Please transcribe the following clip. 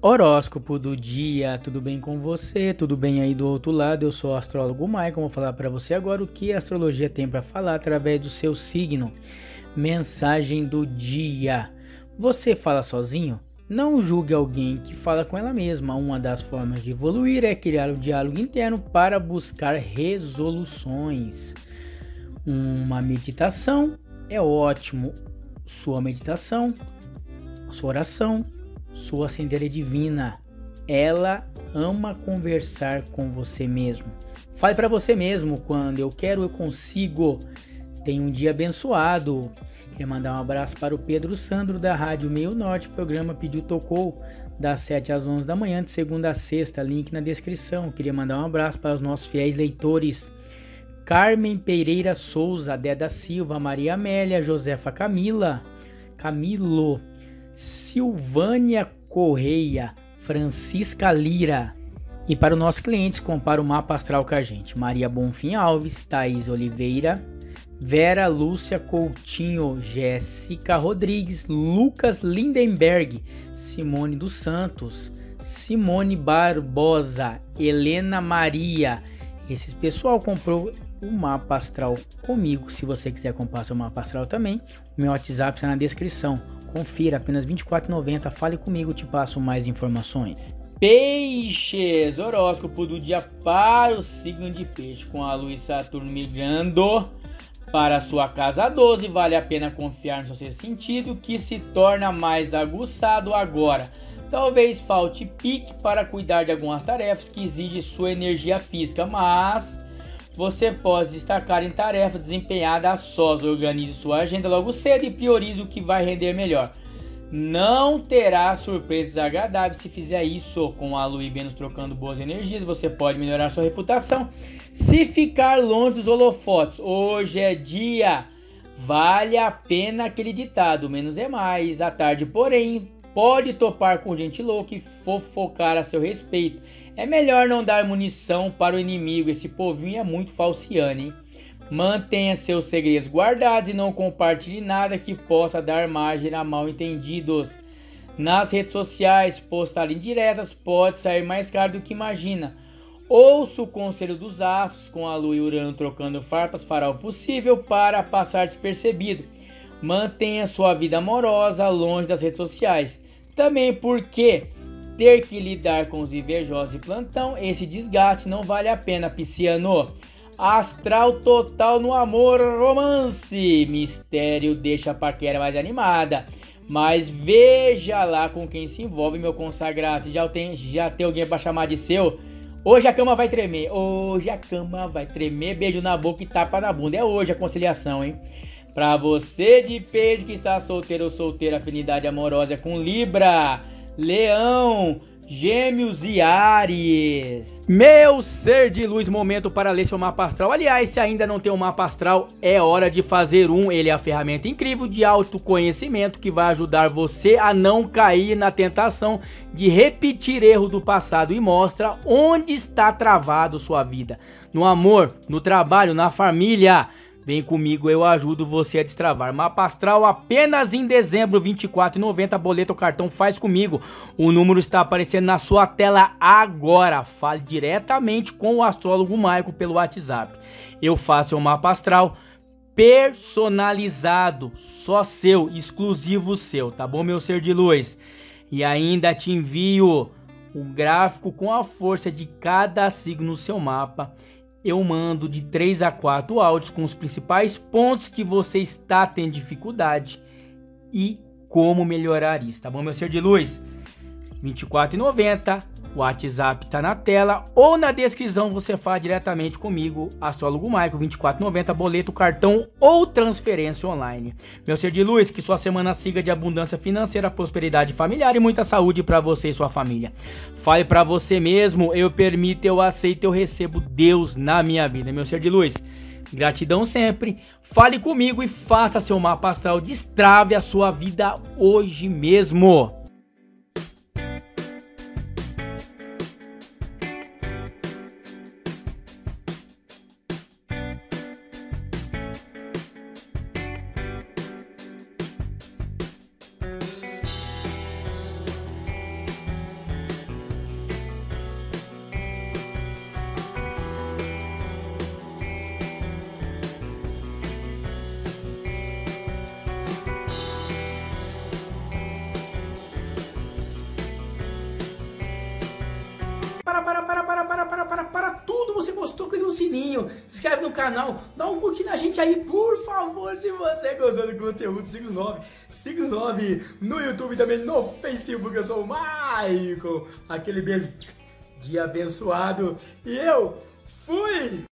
Horóscopo do dia, tudo bem com você? Tudo bem aí do outro lado? Eu sou o astrólogo Maicon, vou falar para você agora o que a astrologia tem para falar através do seu signo. Mensagem do dia. Você fala sozinho? Não julgue alguém que fala com ela mesma. Uma das formas de evoluir é criar um diálogo interno para buscar resoluções. Uma meditação é ótimo. Sua meditação, sua oração, sua sendeira divina. Ela ama conversar com você mesmo. Fale para você mesmo quando eu quero, eu consigo. Tenha um dia abençoado. Queria mandar um abraço para o Pedro Sandro da Rádio Meio Norte, programa Pediu Tocou, das 7 às 11 da manhã, de segunda a sexta, link na descrição. Queria mandar um abraço para os nossos fiéis leitores. Carmen Pereira Souza, Deda Silva, Maria Amélia, Josefa Camila, Camilo, Silvânia Correia, Francisca Lira. E para os nossos clientes, compara o mapa astral com a gente. Maria Bonfim Alves, Thaís Oliveira, Vera Lúcia Coutinho, Jéssica Rodrigues, Lucas Lindenberg, Simone dos Santos, Simone Barbosa, Helena Maria. Esse pessoal comprou o mapa astral comigo. Se você quiser comprar seu mapa astral também, meu WhatsApp está na descrição. Confira, apenas R$ 24,90. Fale comigo, te passo mais informações. Peixes, horóscopo do dia para o signo de peixe, com a lua e Saturno migrando para sua casa 12. Vale a pena confiar no seu sentido, que se torna mais aguçado agora. Talvez falte pique para cuidar de algumas tarefas que exigem sua energia física, mas você pode destacar em tarefas desempenhadas a sós. Organize sua agenda logo cedo e priorize o que vai render melhor. Não terá surpresas agradáveis se fizer isso com a Lua e Vênus trocando boas energias. Você pode melhorar sua reputação. Se ficar longe dos holofotes, hoje é dia. Vale a pena aquele ditado: menos é mais. À tarde, porém, pode topar com gente louca e fofocar a seu respeito. É melhor não dar munição para o inimigo, esse povinho é muito falciano, hein? Mantenha seus segredos guardados e não compartilhe nada que possa dar margem a mal entendidos. Nas redes sociais, postar indiretas pode sair mais caro do que imagina. Ouça o conselho dos astros, com a lua e Urano trocando farpas, fará o possível para passar despercebido. Mantenha sua vida amorosa longe das redes sociais. Também porque ter que lidar com os invejosos de plantão, esse desgaste não vale a pena, Pisciano. Astral total no amor, romance. Mistério deixa a paquera mais animada. Mas veja lá com quem se envolve, meu consagrado. Já tem, já tem alguém para chamar de seu? Hoje a cama vai tremer. Hoje a cama vai tremer. Beijo na boca e tapa na bunda. É hoje a conciliação, hein? Pra você de peixe que está solteiro ou solteira, afinidade amorosa com Libra, Leão, Gêmeos e Ares. Meu ser de luz, momento para ler seu mapa astral. Aliás, se ainda não tem um mapa astral, é hora de fazer um. Ele é a ferramenta incrível de autoconhecimento que vai ajudar você a não cair na tentação de repetir erro do passado e mostra onde está travado sua vida. No amor, no trabalho, na família. Vem comigo, eu ajudo você a destravar. Mapa astral apenas em dezembro, 24,90. Boleto cartão faz comigo. O número está aparecendo na sua tela agora. Fale diretamente com o astrólogo Maico pelo WhatsApp. Eu faço o mapa astral personalizado, só seu, exclusivo seu, tá bom, meu ser de luz? E ainda te envio o gráfico com a força de cada signo no seu mapa eu mando de 3 a 4 áudios com os principais pontos que você está tendo dificuldade e como melhorar isso, tá bom, meu ser de luz? R$ 24,90 o WhatsApp tá na tela ou na descrição você fala diretamente comigo, astrólogo Maico, 2490, boleto, cartão ou transferência online. Meu ser de luz, que sua semana siga de abundância financeira, prosperidade familiar e muita saúde para você e sua família. Fale para você mesmo, eu permito, eu aceito, eu recebo Deus na minha vida. Meu ser de luz, Gratidão sempre. Fale comigo e faça seu mapa astral. Destrave a sua vida hoje mesmo. Sininho, inscreve no canal, dá um curtir na gente aí, por favor, se você gostou do conteúdo, siga o 9, siga o 9 no YouTube também, no Facebook, eu sou o Michael, aquele beijo, dia abençoado, e eu fui!